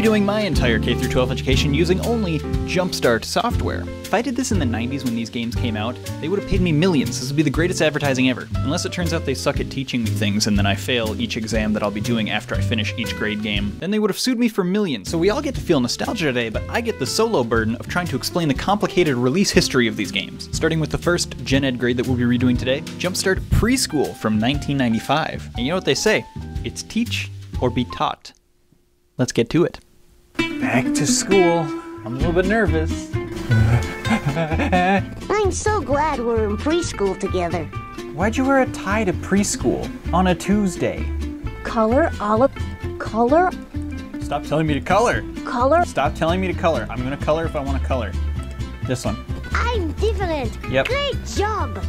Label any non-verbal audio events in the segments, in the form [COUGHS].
redoing my entire K 12 education using only Jumpstart software. If I did this in the 90s when these games came out, they would have paid me millions. This would be the greatest advertising ever. Unless it turns out they suck at teaching me things and then I fail each exam that I'll be doing after I finish each grade game, then they would have sued me for millions. So we all get to feel nostalgia today, but I get the solo burden of trying to explain the complicated release history of these games. Starting with the first Gen Ed grade that we'll be redoing today, Jumpstart Preschool from 1995. And you know what they say? It's teach or be taught. Let's get to it. Back to school. I'm a little bit nervous. [LAUGHS] I'm so glad we're in preschool together. Why'd you wear a tie to preschool on a Tuesday? Color, olive, color, Stop telling me to color. color. Stop telling me to color. I'm gonna color if I want to color. This one. I'm different. Yep. Great job.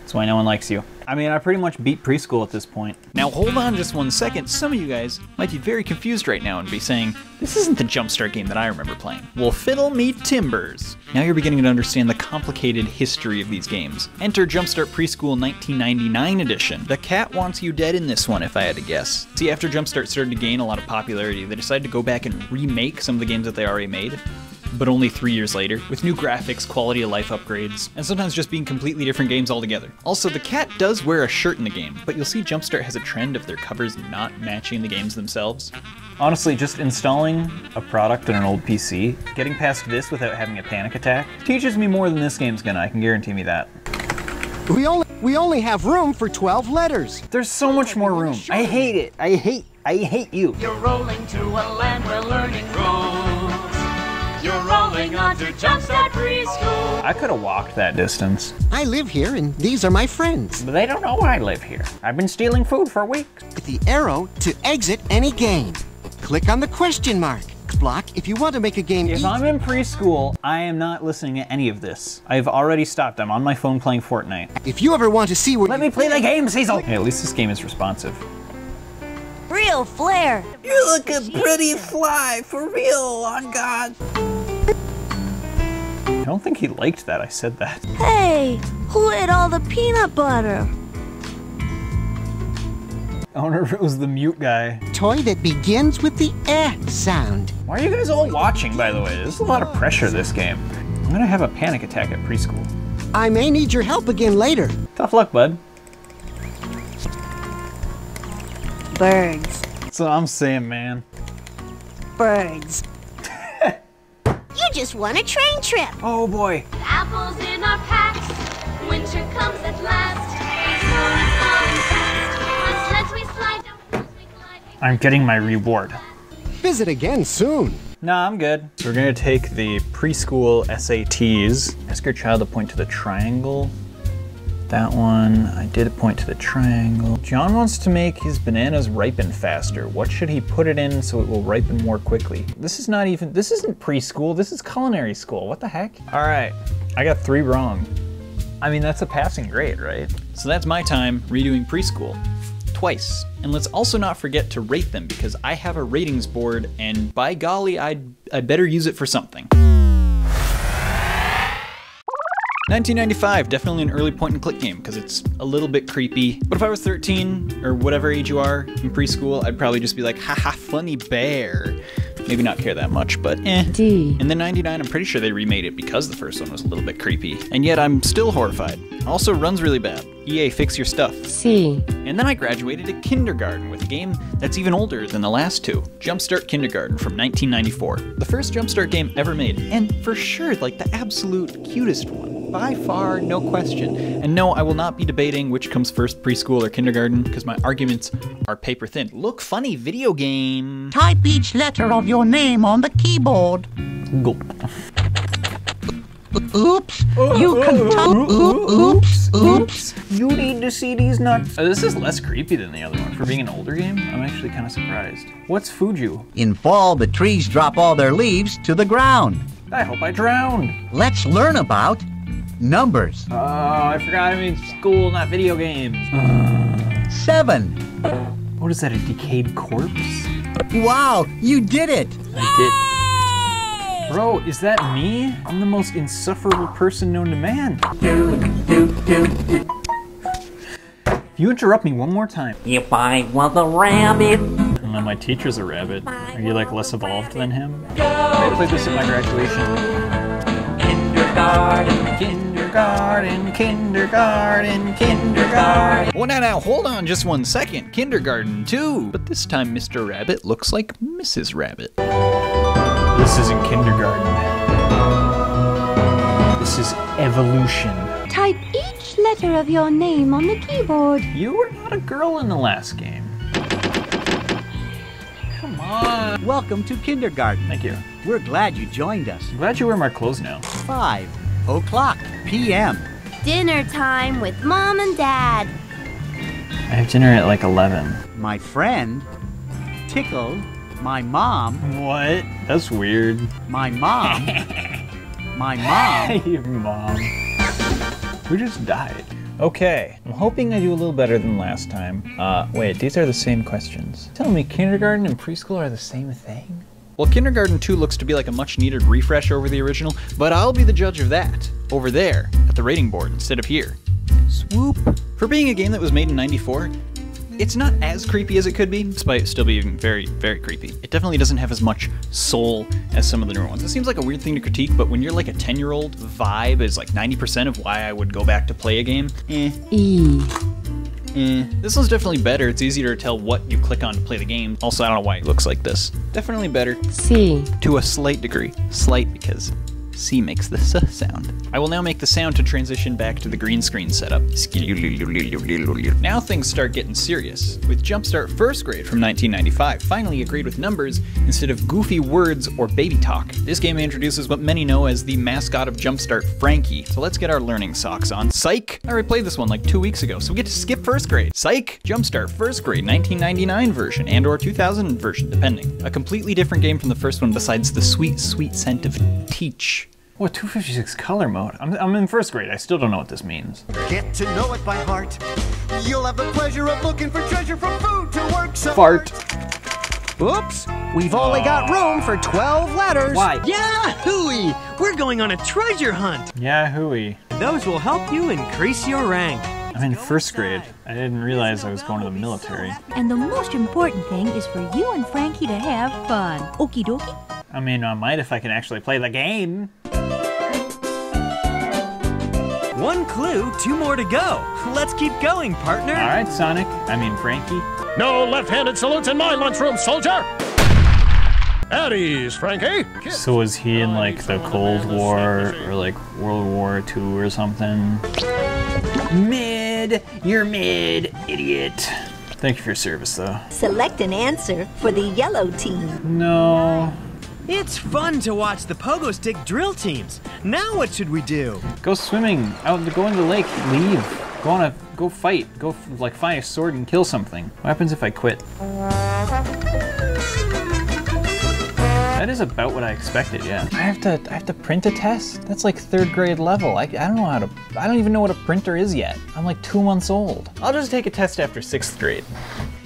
That's why no one likes you. I mean, I pretty much beat preschool at this point. Now, hold on just one second. Some of you guys might be very confused right now and be saying, this isn't the Jumpstart game that I remember playing. Well, fiddle me timbers. Now you're beginning to understand the complicated history of these games. Enter Jumpstart Preschool 1999 edition. The cat wants you dead in this one, if I had to guess. See, after Jumpstart started to gain a lot of popularity, they decided to go back and remake some of the games that they already made but only three years later, with new graphics, quality of life upgrades, and sometimes just being completely different games altogether. Also, the cat does wear a shirt in the game, but you'll see Jumpstart has a trend of their covers not matching the games themselves. Honestly, just installing a product on an old PC, getting past this without having a panic attack, teaches me more than this game's gonna, I can guarantee me that. We only we only have room for 12 letters. There's so much more room. I hate it. I hate, I hate you. You're rolling to a land where learning grows. You're rolling onto Jumpstart Preschool. I could have walked that distance. I live here and these are my friends. But they don't know I live here. I've been stealing food for weeks. With the arrow to exit any game. Click on the question mark block if you want to make a game If easy. I'm in preschool, I am not listening to any of this. I've already stopped. I'm on my phone playing Fortnite. If you ever want to see where Let me play the game, Cecil! Hey, at least this game is responsive. Real flair. You look a pretty fly, for real, on God. I don't think he liked that I said that. Hey, who ate all the peanut butter? I wonder if it was the mute guy. toy that begins with the eh sound. Why are you guys all watching, by the way? There's a lot of pressure this game. I'm gonna have a panic attack at preschool. I may need your help again later. Tough luck, bud. Birds. That's what I'm saying, man. Birds. You just won a train trip. Oh boy. Apples in our packs. Winter comes at last. We soar and fall and fast. On sleds we slide, down hills we glide. I'm getting my reward. Visit again soon. Nah, I'm good. So we're gonna take the preschool SATs. Ask your child to point to the triangle. That one, I did point to the triangle. John wants to make his bananas ripen faster. What should he put it in so it will ripen more quickly? This is not even, this isn't preschool, this is culinary school. What the heck? All right, I got three wrong. I mean, that's a passing grade, right? So that's my time redoing preschool twice. And let's also not forget to rate them because I have a ratings board and by golly, I'd, I'd better use it for something. 1995, definitely an early point and click game because it's a little bit creepy. But if I was 13 or whatever age you are in preschool, I'd probably just be like, haha, funny bear. Maybe not care that much, but eh. D. In the 99, I'm pretty sure they remade it because the first one was a little bit creepy. And yet I'm still horrified. Also runs really bad. EA, fix your stuff. C. And then I graduated to kindergarten with a game that's even older than the last two Jumpstart Kindergarten from 1994. The first Jumpstart game ever made, and for sure, like the absolute cutest one. By far, no question. And no, I will not be debating which comes first, preschool or kindergarten, because my arguments are paper thin. Look funny, video game. Type each letter of your name on the keyboard. Gulp. Oops. You can type. Oops. Oops. You need to see these nuts. Oh, this is less creepy than the other one. For being an older game, I'm actually kind of surprised. What's Fuju? In fall, the trees drop all their leaves to the ground. I hope I drowned. Let's learn about numbers. Oh, I forgot I mean school, not video games. Uh. Seven. What is that, a decayed corpse? Wow, you did it. I did. Bro, is that me? I'm the most insufferable person known to man. If you interrupt me one more time, If I was a rabbit, And then my teacher's a rabbit. Are you like less evolved than him? I played this at my graduation. Kindergarten, kindergarten, kindergarten, kindergarten. Well, now, now, hold on just one second. Kindergarten, too. But this time, Mr. Rabbit looks like Mrs. Rabbit. This isn't kindergarten. This is evolution. Type each letter of your name on the keyboard. You were not a girl in the last game. Come on. Welcome to kindergarten. Thank you. We're glad you joined us. I'm glad you wear my clothes now. 5 o'clock p.m. Dinner time with mom and dad. I have dinner at like 11. My friend tickled my mom. What? That's weird. My mom. [LAUGHS] my mom. [LAUGHS] Your mom. Who just died? Okay, I'm hoping I do a little better than last time. Uh, wait, these are the same questions. Tell me, kindergarten and preschool are the same thing? Well, Kindergarten 2 looks to be like a much needed refresh over the original, but I'll be the judge of that. Over there, at the rating board, instead of here. Swoop. For being a game that was made in 94, it's not as creepy as it could be, despite still being very, very creepy. It definitely doesn't have as much soul as some of the newer ones. It seems like a weird thing to critique, but when you're like a 10 year old, vibe is like 90% of why I would go back to play a game. Eh. E. Eh. This one's definitely better. It's easier to tell what you click on to play the game. Also, I don't know why it looks like this. Definitely better C. to a slight degree. Slight because C makes the S sound. I will now make the sound to transition back to the green screen setup. Now things start getting serious, with Jumpstart First Grade from 1995 finally agreed with numbers instead of goofy words or baby talk. This game introduces what many know as the mascot of Jumpstart, Frankie. So let's get our learning socks on. Psych! I already played this one like two weeks ago, so we get to skip first grade. Psych! Jumpstart First Grade 1999 version and or 2000 version, depending. A completely different game from the first one besides the sweet, sweet scent of teach. What, 256 color mode? I'm, I'm in first grade. I still don't know what this means. Get to know it by heart. You'll have the pleasure of looking for treasure from food to work so Fart. Oops, we've only got oh. room for 12 letters. Why? Yeah, hooey! We're going on a treasure hunt. Yahooey. Those will help you increase your rank. I'm in first grade. I didn't realize I was going to the military. And the most important thing is for you and Frankie to have fun. Okie dokie? I mean, I might if I can actually play the game. One clue, two more to go. Let's keep going, partner. All right, Sonic. I mean, Frankie. No left-handed salutes in my lunchroom, soldier! At ease, Frankie. So was he in like the Cold War or like World War II or something? Mid. You're mid, idiot. Thank you for your service, though. Select an answer for the yellow team. No. It's fun to watch the pogo stick drill teams. Now what should we do? Go swimming. Out. Go into the lake. Leave. Go on a. Go fight. Go like find a sword and kill something. What happens if I quit? That is about what I expected. Yeah. I have to. I have to print a test. That's like third grade level. I, I don't know how to. I don't even know what a printer is yet. I'm like two months old. I'll just take a test after sixth grade.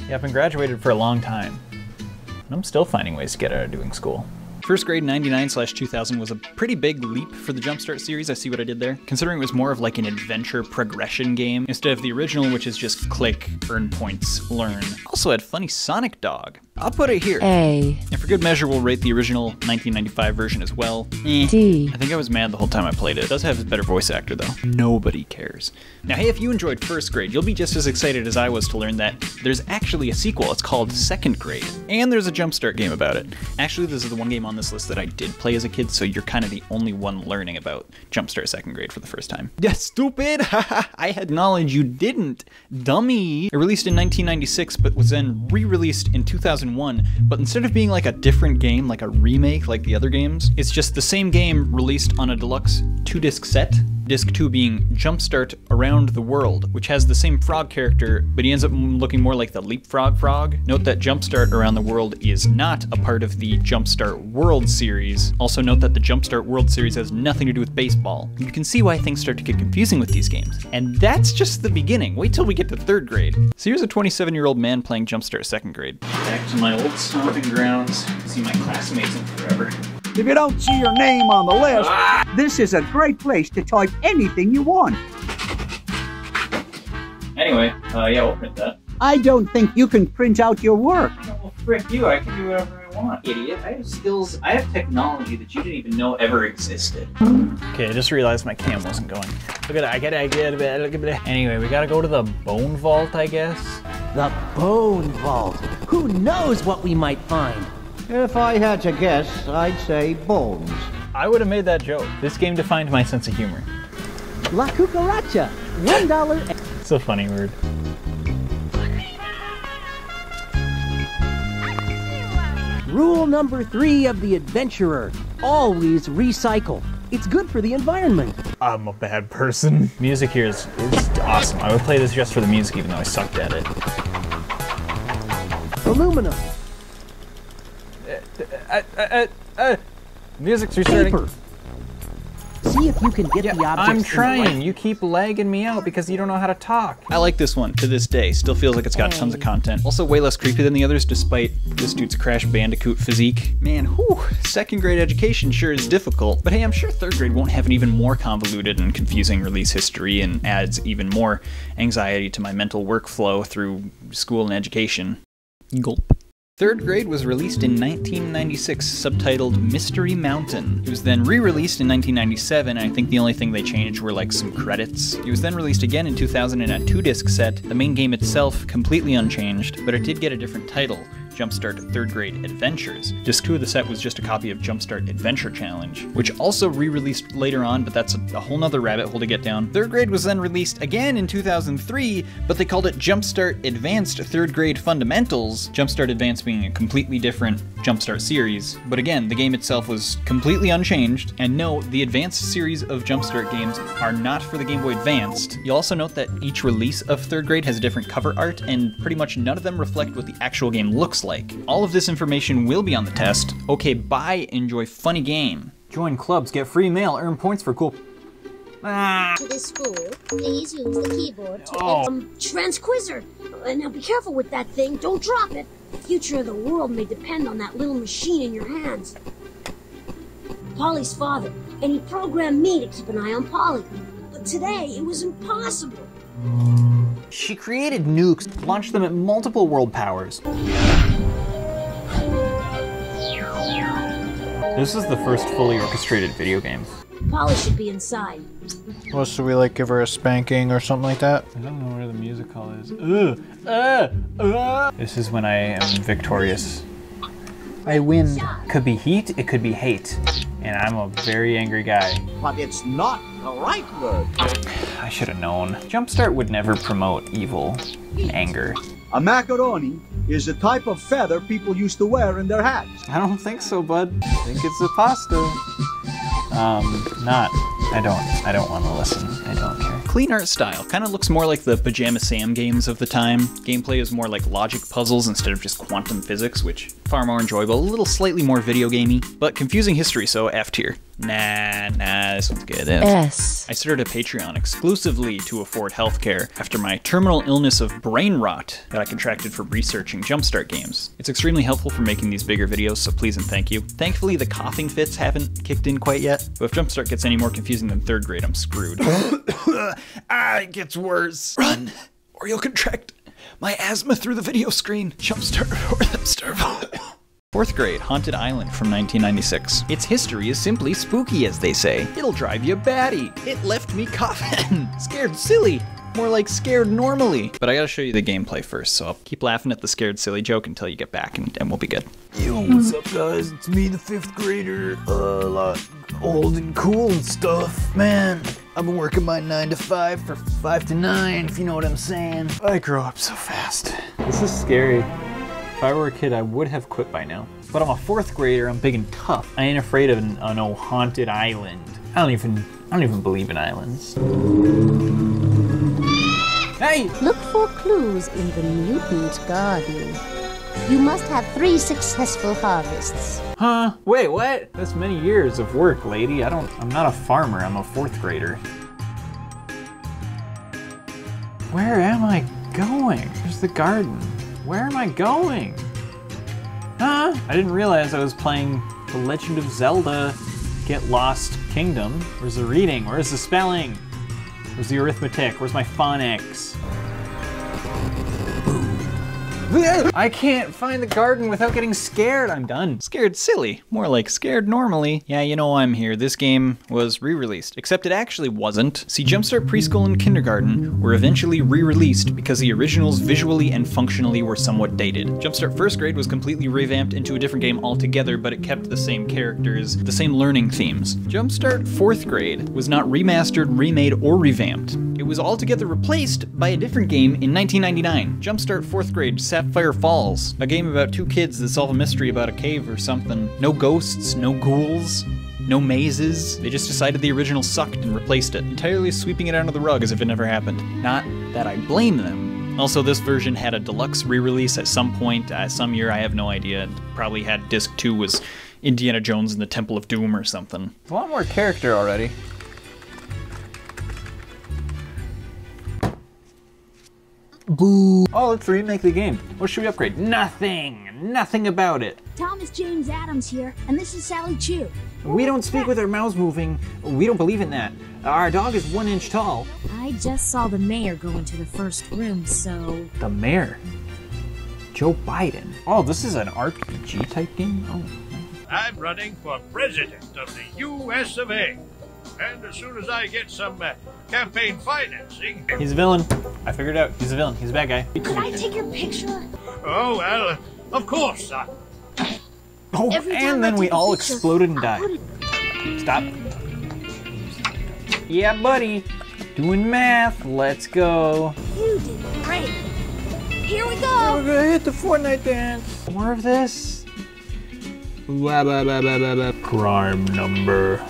Yeah, I've been graduated for a long time. And I'm still finding ways to get out of doing school. First grade 99 slash 2000 was a pretty big leap for the Jumpstart series. I see what I did there. Considering it was more of like an adventure progression game instead of the original, which is just click, earn points, learn. Also had funny Sonic Dog. I'll put it here. A. And for good measure, we'll rate the original 1995 version as well. Eh. D. I think I was mad the whole time I played it. It does have a better voice actor though. Nobody cares. Now, hey, if you enjoyed first grade, you'll be just as excited as I was to learn that there's actually a sequel. It's called Second Grade, and there's a Jumpstart game about it. Actually, this is the one game on this list that I did play as a kid, so you're kind of the only one learning about Jumpstart Second Grade for the first time. Yeah, stupid! [LAUGHS] I had knowledge you didn't, dummy. It released in 1996, but was then re-released in 2001. But instead of being like a different game, like a remake like the other games, it's just the same game released on a deluxe two-disc set. Disc 2 being Jumpstart Around the World, which has the same frog character, but he ends up looking more like the Leapfrog Frog. Note that Jumpstart Around the World is not a part of the Jumpstart World series. Also note that the Jumpstart World series has nothing to do with baseball. You can see why things start to get confusing with these games. And that's just the beginning. Wait till we get to third grade. So here's a 27 year old man playing Jumpstart second grade. Back to my old stomping grounds. See my classmates in forever. If you don't see your name on the list, this is a great place to type anything you want. Anyway, uh, yeah, we'll print that. I don't think you can print out your work. Well, frick you, I can do whatever I want, idiot. I have skills, I have technology that you didn't even know ever existed. Okay, I just realized my cam wasn't going. Look at it, I get it, I get it, look at it. Anyway, we gotta go to the bone vault, I guess. The Bone Vault. Who knows what we might find? If I had to guess, I'd say bones. I would have made that joke. This game defined my sense of humor. La Cucaracha. One dollar. It's a funny word. Rule number three of the adventurer. Always recycle. It's good for the environment. I'm a bad person. Music here is, is awesome. I would play this just for the music even though I sucked at it. Aluminum. Uh, uh, uh, music's restarting. Paper. See if you can get the objects. I'm trying. You keep lagging me out because you don't know how to talk. I like this one to this day. Still feels like it's got tons of content. Also way less creepy than the others despite this dude's Crash Bandicoot physique. Man, whew, second grade education sure is difficult, but hey, I'm sure third grade won't have an even more convoluted and confusing release history and adds even more anxiety to my mental workflow through school and education. Gulp. Third Grade was released in 1996, subtitled Mystery Mountain. It was then re released in 1997, and I think the only thing they changed were like some credits. It was then released again in 2000 in a two disc set, the main game itself completely unchanged, but it did get a different title. Jumpstart Third Grade Adventures. Disc 2 of the set was just a copy of Jumpstart Adventure Challenge, which also re released later on, but that's a, whole nother rabbit hole to get down. Third Grade was then released again in 2003, but they called it Jumpstart Advanced Third Grade Fundamentals, Jumpstart Advanced being a completely different Jumpstart series. But again, the game itself was completely unchanged, and no, the Advanced series of Jumpstart games are not for the Game Boy Advanced. You'll also note that each release of Third Grade has a different cover art, and pretty much none of them reflect what the actual game looks like. All of this information will be on the test. Okay, bye, enjoy funny game. Join clubs, get free mail, earn points for cool. Ah. To this school, please use the keyboard to Oh. um, Transquizzer. Uh, now be careful with that thing. Don't drop it. The future of the world may depend on that little machine in your hands. Polly's father, and he programmed me to keep an eye on Polly. But today, it was impossible. She created nukes, launched them at multiple world powers. This is the first fully orchestrated video game. Polly should be inside. Well, should we like give her a spanking or something like that? I don't know where the music hall is. Ugh. Uh, uh. This is when I am victorious. I win. Could be heat, it could be hate. And I'm a very angry guy. But it's not the right word. I should have known. Jumpstart would never promote evil anger. A macaroni is a type of feather people used to wear in their hats. I don't think so, bud. I think it's a pasta. Um, not. I don't. I don't want to listen. I don't. Clean art style kind of looks more like the Pajama Sam games of the time. Gameplay is more like logic puzzles instead of just quantum physics, which far more enjoyable. A little slightly more video gamey, but confusing history. So F tier. Nah, nah, this one's good. F. S. I started a Patreon exclusively to afford healthcare after my terminal illness of brain rot that I contracted from researching Jumpstart games. It's extremely helpful for making these bigger videos, so please and thank you. Thankfully, the coughing fits haven't kicked in quite yet, but if Jumpstart gets any more confusing than third grade, I'm screwed. [COUGHS] [COUGHS] [COUGHS] ah, it gets worse. Run, or you'll contract my asthma through the video screen. Jumpstart [LAUGHS] or them starve. [COUGHS] Fourth grade, Haunted Island from 1996. Its history is simply spooky, as they say. It'll drive you batty. It left me coughing. [LAUGHS] scared silly. More like scared normally. But I gotta show you the gameplay first, so I'll keep laughing at the scared silly joke until you get back and, and we'll be good. Yo, what's up guys? It's me, the fifth grader. Uh, lot old and cool and stuff. Man, I've been working my nine to five for five to nine, if you know what I'm saying. I grow up so fast. This is scary. If I were a kid, I would have quit by now. But I'm a fourth grader. I'm big and tough. I ain't afraid of an, an old haunted island. I don't even. I don't even believe in islands. Hey! Look for clues in the mutant garden. You must have three successful harvests. Huh? Wait, what? That's many years of work, lady. I don't. I'm not a farmer. I'm a fourth grader. Where am I going? There's the garden. Where am I going? Huh? I didn't realize I was playing The Legend of Zelda Get Lost Kingdom. Where's the reading? Where's the spelling? Where's the arithmetic? Where's my phonics? [LAUGHS] I can't find the garden without getting scared. I'm done. Scared silly. More like scared normally. Yeah, you know I'm here. This game was re-released, except it actually wasn't. See, Jumpstart Preschool and Kindergarten were eventually re-released because the originals visually and functionally were somewhat dated. Jumpstart First Grade was completely revamped into a different game altogether, but it kept the same characters, the same learning themes. Jumpstart Fourth Grade was not remastered, remade, or revamped. It was altogether replaced by a different game in 1999, Jumpstart 4th Grade Sapphire Falls, a game about two kids that solve a mystery about a cave or something. No ghosts, no ghouls, no mazes. They just decided the original sucked and replaced it, entirely sweeping it under the rug as if it never happened. Not that I blame them. Also, this version had a deluxe re-release at some point, uh, some year, I have no idea. Probably had disc 2 was Indiana Jones and the Temple of Doom or something. A lot more character already. Boo. Oh, let's remake the game. What should we upgrade? Nothing. Nothing about it. Thomas James Adams here, and this is Sally Chew. We don't speak with our mouths moving. We don't believe in that. Our dog is one inch tall. I just saw the mayor go into the first room, so. The mayor? Joe Biden. Oh, this is an RPG type game? Oh. I'm running for president of the U.S. of A. And as soon as I get some uh, campaign financing. [LAUGHS] He's a villain. I figured it out. He's a villain. He's a bad guy. Could I take your picture? Oh, well, uh, of course, son. Oh, Every and then we all picture, exploded and died. Stop. Yeah, buddy. Doing math. Let's go. You did great. Here we go. We're gonna hit the Fortnite dance. More of this. Prime number.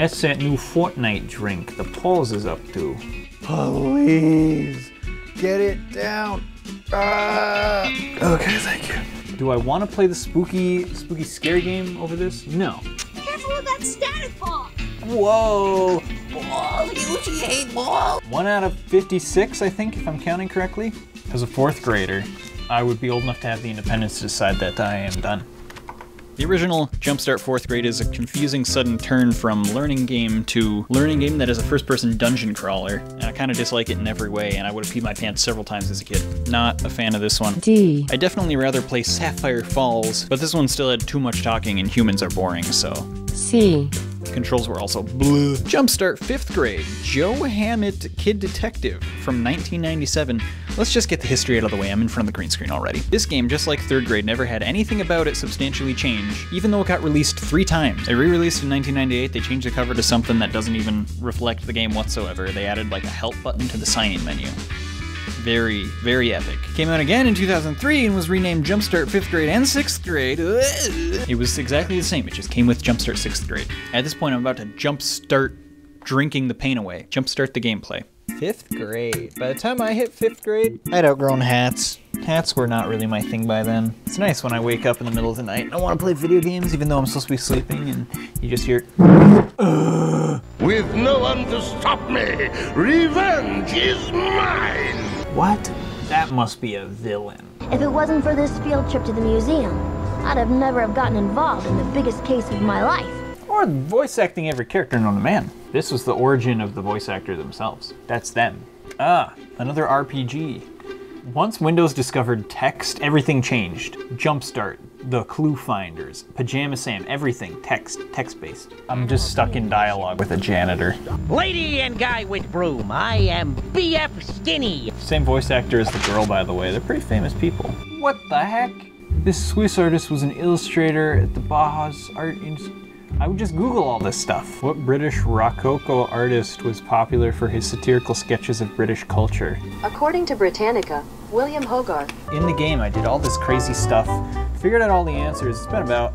That's that new Fortnite drink the Pauls is up to. Please get it down. Ah. Okay, thank you. Do I want to play the spooky, spooky scary game over this? No. Careful with that static bomb. Whoa! Ball, you hate ball. One out of 56, I think, if I'm counting correctly. As a fourth grader, I would be old enough to have the independence to decide that I am done. The original Jumpstart 4th Grade is a confusing sudden turn from learning game to learning game that is a first person dungeon crawler, and I kind of dislike it in every way, and I would have peed my pants several times as a kid. Not a fan of this one. D. I definitely rather play Sapphire Falls, but this one still had too much talking and humans are boring, so C. Controls were also blue. Jumpstart 5th grade, Jo Hammet Kid Detective from 1997. Let's just get the history out of the way, I'm in front of the green screen already. This game, just like 3rd grade, never had anything about it substantially change, even though it got released three times. They re-released in 1998, they changed the cover to something that doesn't even reflect the game whatsoever. They added like a help button to the sign-in menu very, very epic. Came out again in 2003 and was renamed Jumpstart 5th grade and 6th grade. It was exactly the same, it just came with Jumpstart 6th grade. At this point, I'm about to jumpstart drinking the pain away, jumpstart the gameplay. 5th grade. By the time I hit 5th grade, I'd outgrown hats. Hats were not really my thing by then. It's nice when I wake up in the middle of the night and I want to play video games even though I'm supposed to be sleeping and you just hear With no one to stop me, revenge is mine! What? That must be a villain. If it wasn't for this field trip to the museum, I'd have never have gotten involved in the biggest case of my life. Or voice acting every character known to man. This was the origin of the voice actor themselves. That's them. Ah, another RPG. Once Windows discovered text, everything changed. Jumpstart, the clue finders, Pajama Sam, everything text, text based. I'm just stuck in dialogue with a janitor. Lady and guy with broom, I am BF Skinny. Same voice actor as the girl, by the way. They're pretty famous people. What the heck? This Swiss artist was an illustrator at the Bauhaus Art Institute. I would just Google all this stuff. What British Rococo artist was popular for his satirical sketches of British culture? According to Britannica, William Hogarth. In the game, I did all this crazy stuff, figured out all the answers. It's been about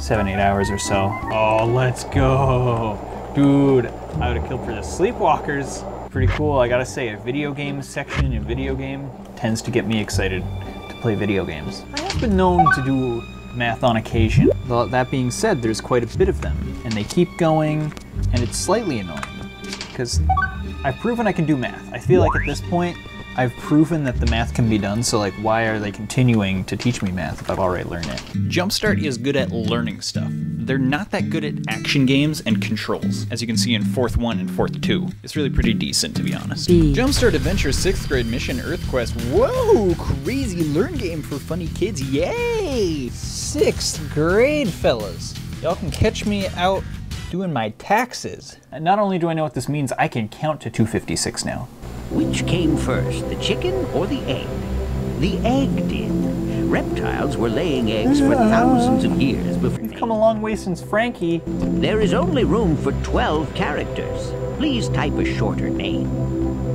seven, eight hours or so. Oh, let's go. Dude, I would have killed for the Sleepwalkers. Pretty cool. I gotta say, a video game section in a video game tends to get me excited to play video games. I have been known to do math on occasion. That being said, there's quite a bit of them, and they keep going, and it's slightly annoying because I've proven I can do math. I feel like at this point, I've proven that the math can be done, so like why are they continuing to teach me math if I've already learned it? Jumpstart is good at learning stuff. they're not that good at action games and controls, as you can see in Fourth 1 and Fourth 2. It's really pretty decent, to be honest. B. Jumpstart Adventure 6th grade mission Earth Quest. Whoa! Crazy learn game for funny kids. Yay! 6th grade, fellas. Y'all can catch me out doing my taxes. And not only do I know what this means, I can count to 256 now. Which came first, the chicken or the egg? The egg did. Reptiles were laying eggs for thousands of years before. We've come a long way since Frankie. There is only room for 12 characters. Please type a shorter name.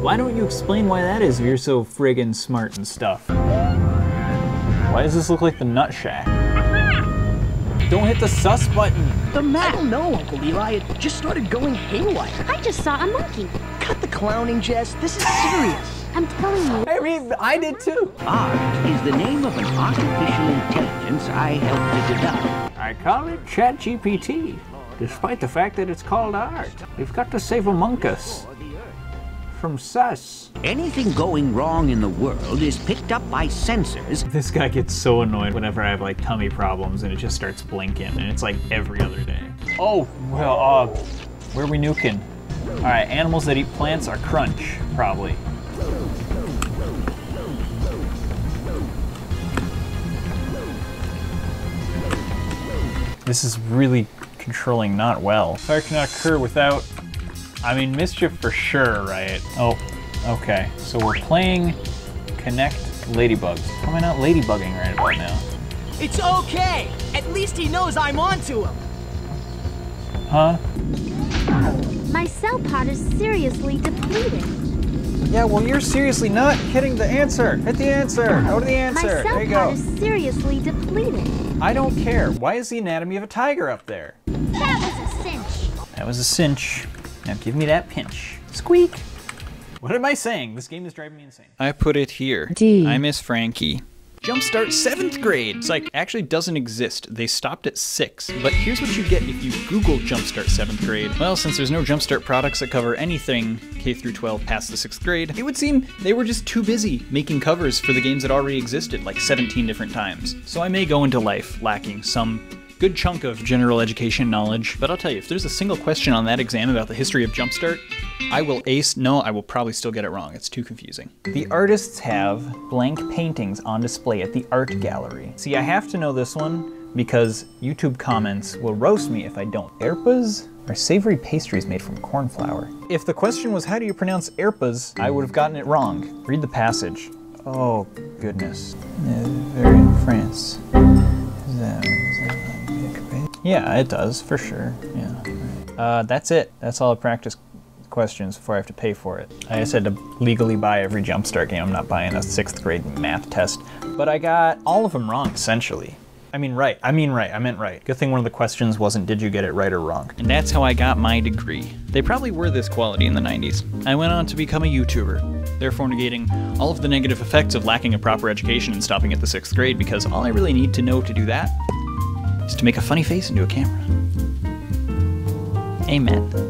Why don't you explain why that is if you're so friggin' smart and stuff? Why does this look like the Nut Shack? [LAUGHS] Don't hit the sus button. The map. I don't know, Uncle Eli. It just started going haywire. I just saw a monkey. Cut the clowning, Jess. This is serious. I'm telling you. I mean, I did too. ART is the name of an artificial intelligence I helped to develop. I call it ChatGPT, despite the fact that it's called art. We've got to save Among Us from sus. Anything going wrong in the world is picked up by sensors. This guy gets so annoyed whenever I have like tummy problems and it just starts blinking and it's like every other day. Oh, well, uh, where are we nuking? All right, animals that eat plants are crunch, probably. This is really controlling not well. Fire cannot occur without, I mean, mischief for sure, right? Oh, okay. So we're playing Connect Ladybugs. How am I not ladybugging right about now? It's okay. At least he knows I'm onto him. Huh? My cell pod is seriously depleted. Yeah, well, you're seriously not hitting the answer. Hit the answer. Go to the My answer. cell There you pod go. is seriously depleted. I don't care. Why is the anatomy of a tiger up there? That was a cinch. That was a cinch. Now give me that pinch. Squeak. What am I saying? This game is driving me insane. I put it here. D. I miss Frankie. Jumpstart 7th grade. It's like, actually doesn't exist. They stopped at 6. But here's what you get if you Google Jumpstart 7th grade. Well, since there's no Jumpstart products that cover anything K through 12 past the 6th grade, it would seem they were just too busy making covers for the games that already existed like 17 different times. So I may go into life lacking some good chunk of general education knowledge, but I'll tell you, if there's a single question on that exam about the history of Jumpstart, I will ace. No, I will probably still get it wrong. It's too confusing. The artists have blank paintings on display at the art gallery. See, I have to know this one because YouTube comments will roast me if I don't. Erpas are savory pastries made from corn flour. If the question was how do you pronounce erpas, I would have gotten it wrong. Read the passage. Oh, goodness. They're in France. Yeah, it does, for sure. Yeah. Uh, that's it. That's all the practice questions before I have to pay for it. I just had to legally buy every Jumpstart game. I'm not buying a sixth grade math test. But I got all of them wrong, essentially. I mean, right. I mean, right. I meant right. Good thing one of the questions wasn't, did you get it right or wrong? And that's how I got my degree. They probably were this quality in the 90s. I went on to become a YouTuber, therefore negating all of the negative effects of lacking a proper education and stopping at the sixth grade because all I really need to know to do that is to make a funny face into a camera. Amen.